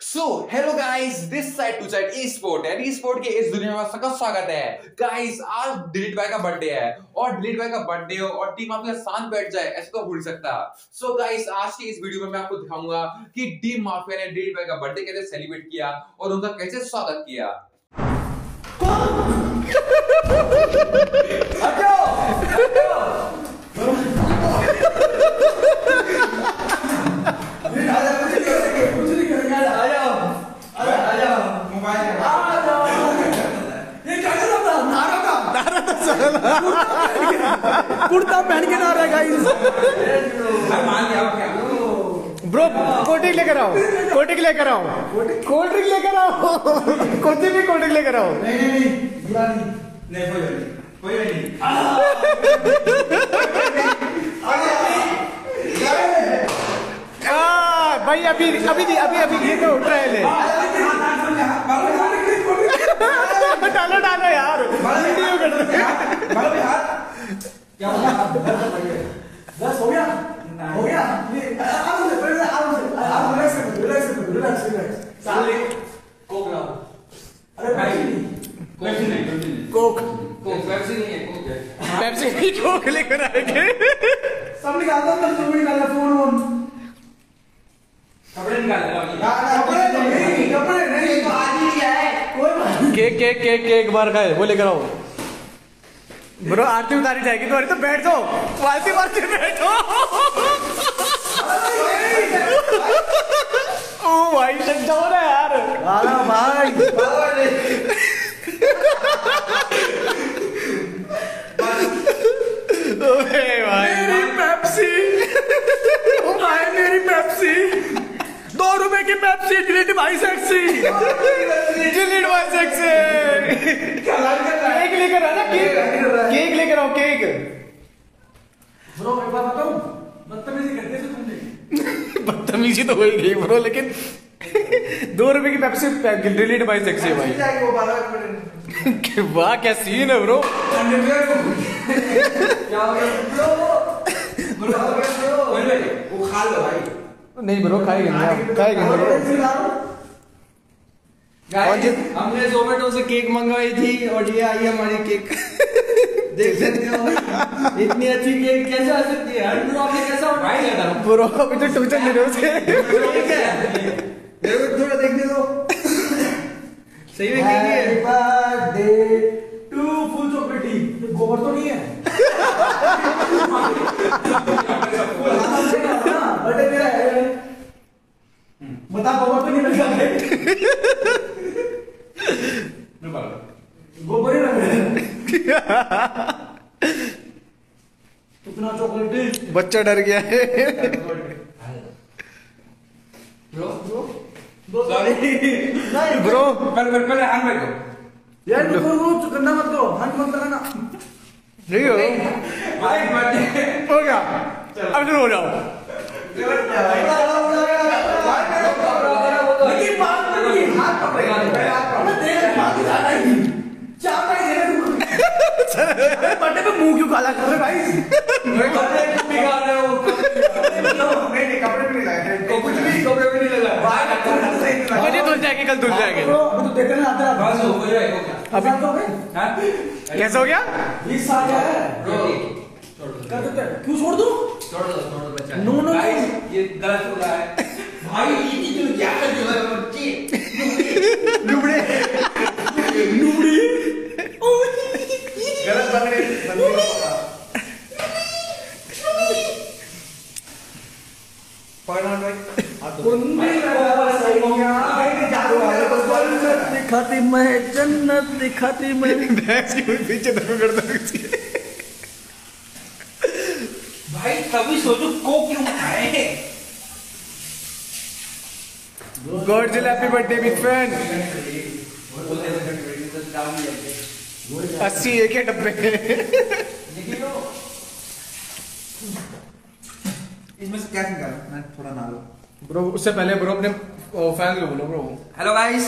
So hello guys this side to side esport and esport के इस दुनिया में सबका स्वागत है। गाइस आज डिलीट भाई का बर्थडे है और डिलीट भाई का बर्थडे हो और टीम आपके साथ बैठ जाए ऐसे तो भूल सकता। सो so गाइस आज की इस वीडियो में मैं आपको दिखाऊँगा कि टीम माफिया ने डिलीट भाई का बर्थडे कैसे सेलिब्रेट किया और उनका कैसे स्वागत किया। कुर्ता पहन के ना रहा गाइस ब्रो कोल्ड ड्रिंक लेकर आओ कोल्ड ड्रिंक लेकर आओ कोल्ड ड्रिंक लेकर आओ कुछ भी कोल्ड ड्रिंक लेकर आओ आ, भाई अभी अभी अभी अभी ये तो ट्रायल है डालो डालो यार वीडियो कर रहे हैं। बस हो गया हो गया ये आराम से पहले आराम से आराम रिलैक्स रिलैक्स रिलैक्स रिलैक्स साले कोक लाओ अरे भाई कोक पेप्सी की कोक लेकर आएँगे सब निकाल दो तब तुम निकाल लो फ़ोन वोन कपड़े निकाल दो कपड़े नहीं कपड़े नहीं। तो आज ही। लिया है कोई बात केक केक केक केक बार है वो लेकर आओ। ब्रो आरती उतारी जाएगी तुम्हारी तो बैठ। जाओ वालती वालती बैठो। ओ भाई सच जाओ ना यार। अरे भाई। ओए भाई। मेरी पेप्सी ओ भाई मेरी पेप्सी दो रुपए की पेप्सी डिलीट भाई सेक्सी डिलीट भाई सेक्सी केक लेकर आ ना केक केक लेकर आओ केक ब्रो एक बात बताऊँ? बदतमीजी करते थे तुमने। बदतमीजी तो हो ही गई ब्रो लेकिन दो रुपए की पेप्सी डिलीट बाय सेक्सी है भाई वाह क्या सीन है ब्रो भाई। नहीं ब्रो खाएँगे ना खाएँगे सी हमने जोमेटो से केक मंगवाई थी और ये आई हमारी केक देख सकते हो इतनी अच्छी केक कैसे आ सकती है? हर आपने कैसा उठाई लगा ब्रो अभी तो ट्यूशन दे रहे हो। उसे मेरे को थोड़ा देखने दो। सही में केक है। बर्थडे टू फुल चॉकलेटी ये गोबर तो नहीं है बर्थडे मेरा है बता गोबर तो नहीं लगा गोबर ही लग रहा है कितना चॉकलेटी बच्चा डर गया है। नहीं ब्रो यार रुको रुको करना मत करो। मत लगाना नहीं हो। हो गया। अब शुरू हो जाओ लेकिन बात तो नहीं है, हाथ पकड़ेगा पहले हाथ पकड़ो दे बात ज़्यादा ही चाहता ही दे रहे बर्थडे पे मुँह क्यों काला कर रहे भाई? नहीं नहीं कपड़े पे नहीं लगाए कुछ भी कपड़े में नहीं लगा मुझे धुल जाएगी कल धुल जाएगी। तो देखने आता है बस हो जाएगा अभी तो गए कैसा हो गया? बीस साल का है। क्यों छोड़ दूँ? छोड़ दो छोड़ दो बच्चा। No, no, no. ये गलत हो रहा है। भाई ये तुम क्या कर रहे हो बच्चे गलत बंदे को पकड़ा भाई को दिखाती मैं जन्नत दिखाती मैं की पीछे करता है भाई कभी सोचो कोक क्यों खाए Godzilla happy birthday big fan अस्सी एक है डब्बे। इसमें से क्या निकालो मैं थोड़ा ना लो। ब्रो उससे पहले ब्रो अपने फ़ैन को बोलो ब्रो हेलो गाइस